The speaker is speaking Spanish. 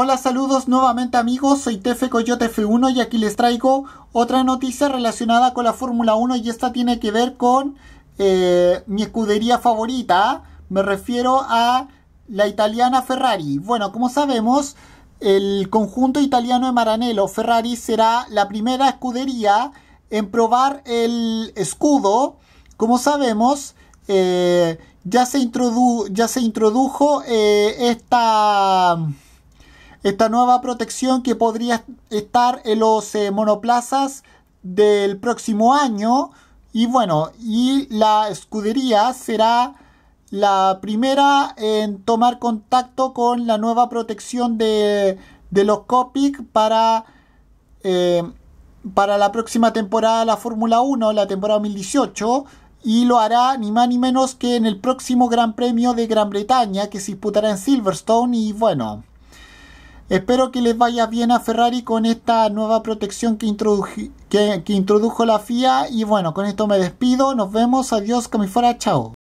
Hola, saludos nuevamente amigos, soy Tefe Coyote F1 y aquí les traigo otra noticia relacionada con la Fórmula 1 y esta tiene que ver con eh, mi escudería favorita, me refiero a la italiana Ferrari. Bueno, como sabemos, el conjunto italiano de Maranello Ferrari será la primera escudería en probar el escudo. Como sabemos, eh, ya, se ya, se introdujo eh, esta esta nueva protección que podría estar en los eh, monoplazas del próximo año. Y bueno, y la escudería será la primera en tomar contacto con la nueva protección de, los Copic para, eh, para la próxima temporada de la Fórmula 1, la temporada 2018. Y lo hará ni más ni menos que en el próximo Gran Premio de Gran Bretaña que se disputará en Silverstone. Y bueno, Espero que les vaya bien a Ferrari con esta nueva protección que, que, introdujo la FIA. Y bueno, con esto me despido. Nos vemos. Adiós, que fuera. Chao.